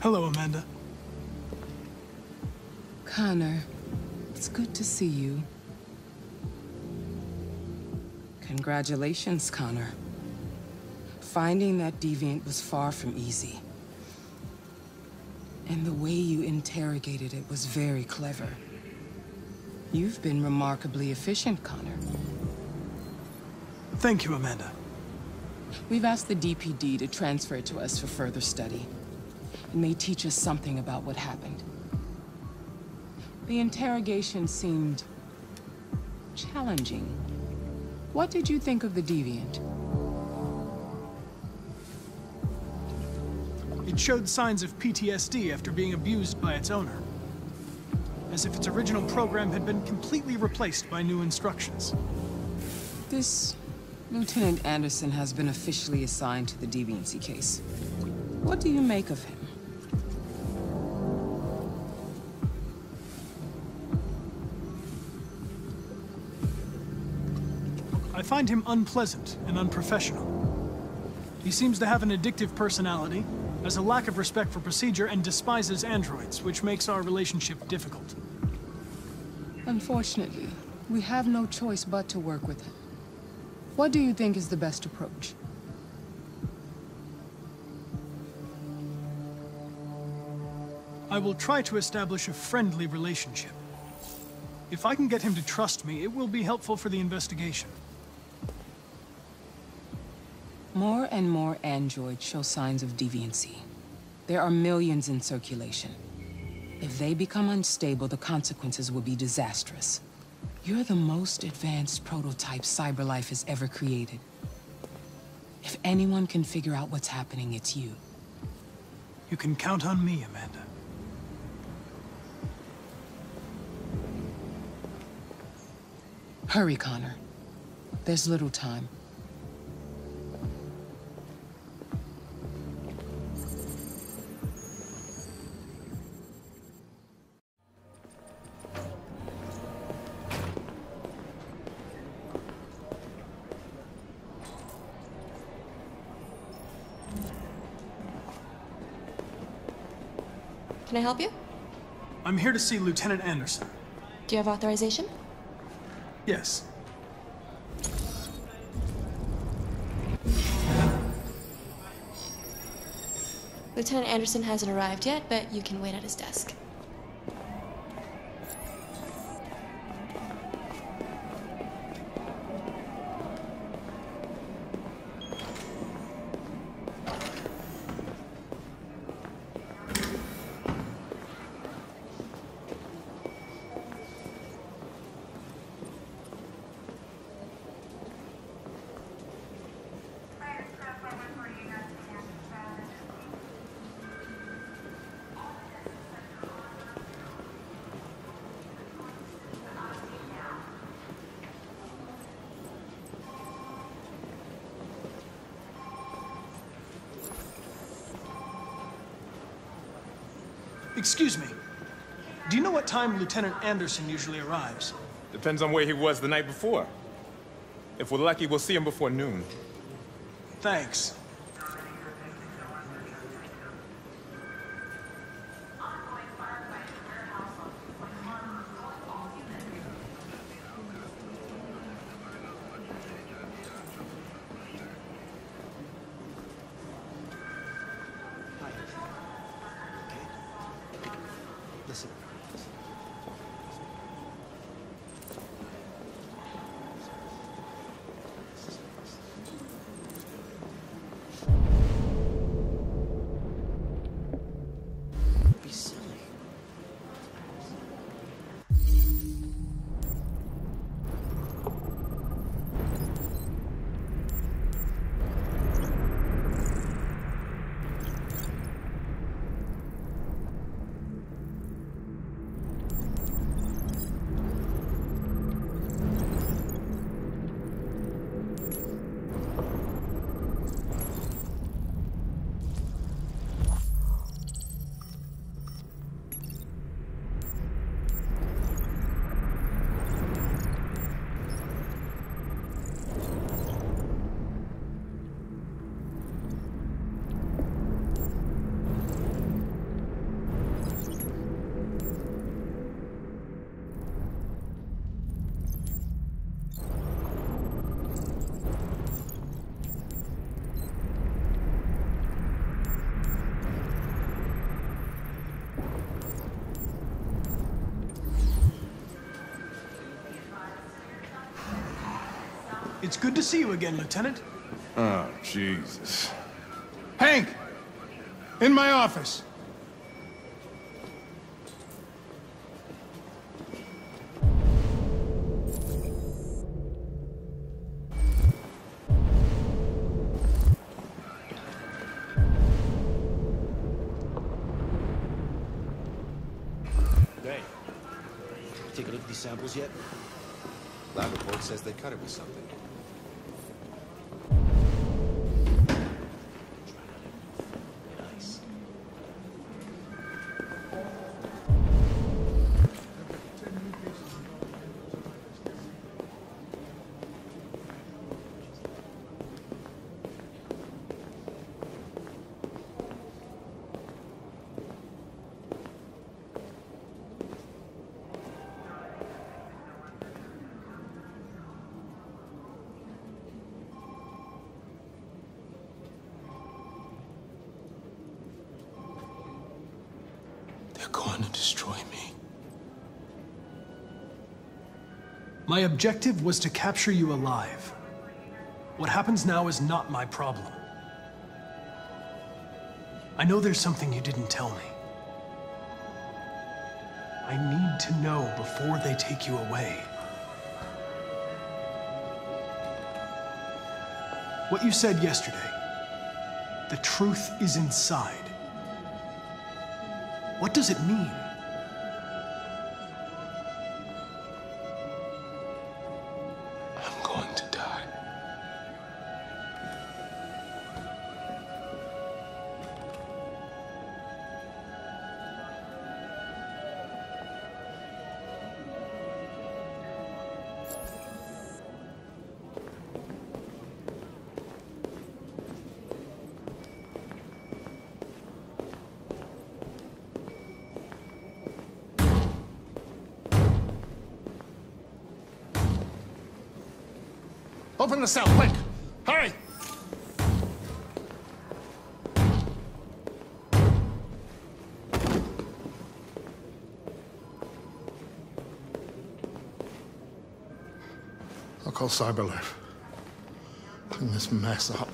Hello, Amanda. Connor, it's good to see you. Congratulations, Connor. Finding that deviant was far from easy. And the way you interrogated it was very clever. You've been remarkably efficient, Connor. Thank you, Amanda. We've asked the DPD to transfer it to us for further study. May teach us something about what happened. The interrogation seemed... challenging. What did you think of the Deviant? It showed signs of PTSD after being abused by its owner. As if its original program had been completely replaced by new instructions. This... Lieutenant Anderson has been officially assigned to the Deviancy case. What do you make of him? Find him unpleasant and unprofessional. He seems to have an addictive personality, has a lack of respect for procedure, and despises androids, which makes our relationship difficult. Unfortunately, we have no choice but to work with him. What do you think is the best approach? I will try to establish a friendly relationship. If I can get him to trust me, it will be helpful for the investigation. More and more androids show signs of deviancy. There are millions in circulation. If they become unstable, the consequences will be disastrous. You're the most advanced prototype CyberLife has ever created. If anyone can figure out what's happening, it's you. You can count on me, Amanda. Hurry, Connor. There's little time. Can I help you? I'm here to see Lieutenant Anderson. Do you have authorization? Yes. Lieutenant Anderson hasn't arrived yet, but you can wait at his desk. Excuse me. Do you know what time Lieutenant Anderson usually arrives? Depends on where he was the night before. If we're lucky, we'll see him before noon. Thanks. It's good to see you again, Lieutenant. Oh, Jesus. Hank! In my office. Hey, take a look at these samples yet? Lab report says they cut it with something. They're going to destroy me. My objective was to capture you alive. What happens now is not my problem. I know there's something you didn't tell me. I need to know before they take you away. What you said yesterday, the truth is inside. What does it mean? Open the cell, quick! Hurry! I'll call Cyberlife. Clean this mess up.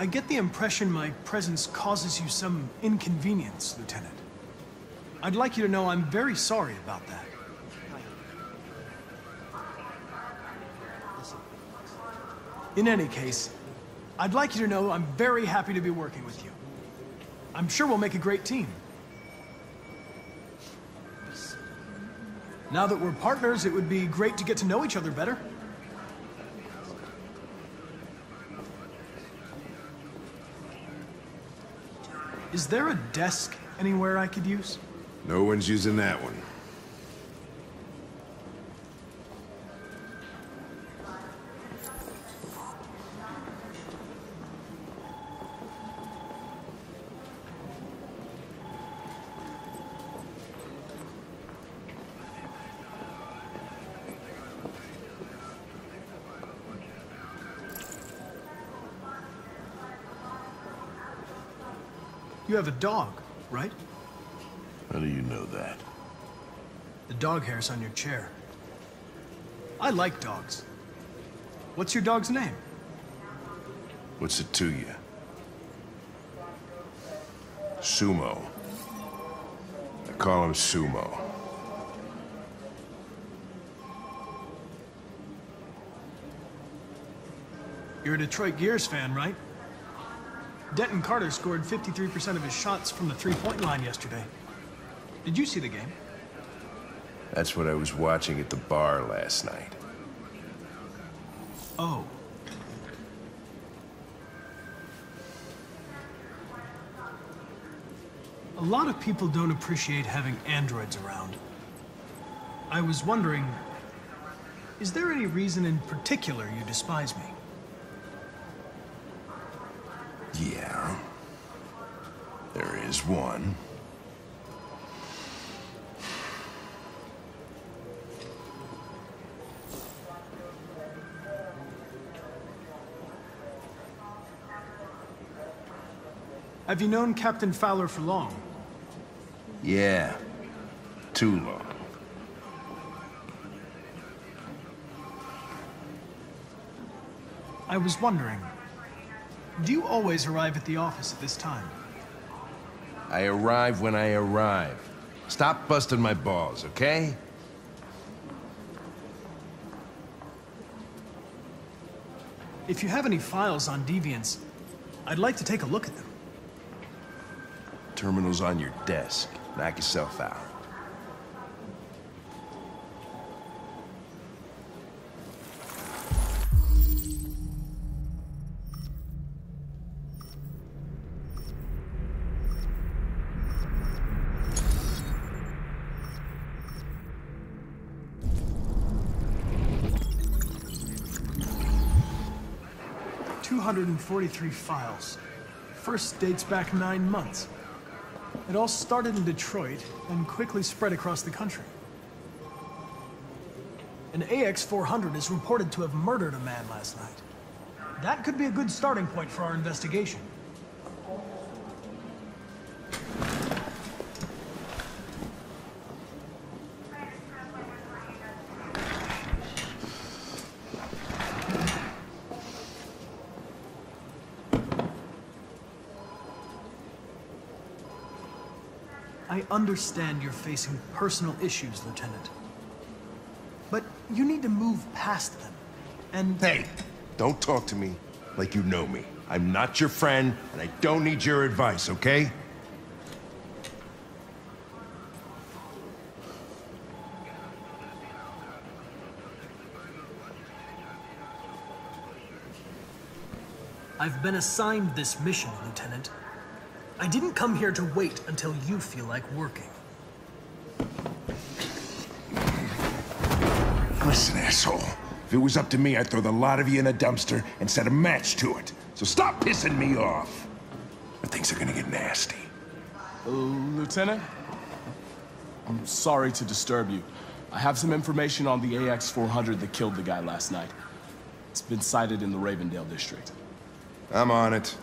I get the impression my presence causes you some inconvenience, Lieutenant. I'd like you to know I'm very sorry about that. In any case, I'd like you to know I'm very happy to be working with you. I'm sure we'll make a great team. Now that we're partners, it would be great to get to know each other better. Is there a desk anywhere I could use? No one's using that one. You have a dog, right? How do you know that? The dog hair's on your chair. I like dogs. What's your dog's name? What's it to you? Sumo. I call him Sumo. You're a Detroit Gears fan, right? Denton Carter scored 53% of his shots from the three-point line yesterday. Did you see the game? That's what I was watching at the bar last night. Oh. A lot of people don't appreciate having androids around. I was wondering, is there any reason in particular you despise me? Yeah. There is one. Have you known Captain Fowler for long? Yeah. Too long. I was wondering, do you always arrive at the office at this time? I arrive when I arrive. Stop busting my balls, okay? If you have any files on Deviants, I'd like to take a look at them. Terminal's on your desk. Knock yourself out. Two hundred and forty-three files. First dates back nine months. It all started in Detroit and quickly spread across the country. An AX-400 is reported to have murdered a man last night. That could be a good starting point for our investigation. Understand you're facing personal issues, Lieutenant. But you need to move past them. And Hey, don't talk to me like you know me. I'm not your friend, and I don't need your advice, okay? I've been assigned this mission, Lieutenant. I didn't come here to wait until you feel like working. Listen, asshole. If it was up to me, I'd throw the lot of you in a dumpster and set a match to it. So stop pissing me off. Or things are gonna get nasty. Uh, Lieutenant? I'm sorry to disturb you. I have some information on the AX-400 that killed the guy last night. It's been sighted in the Ravendale district. I'm on it.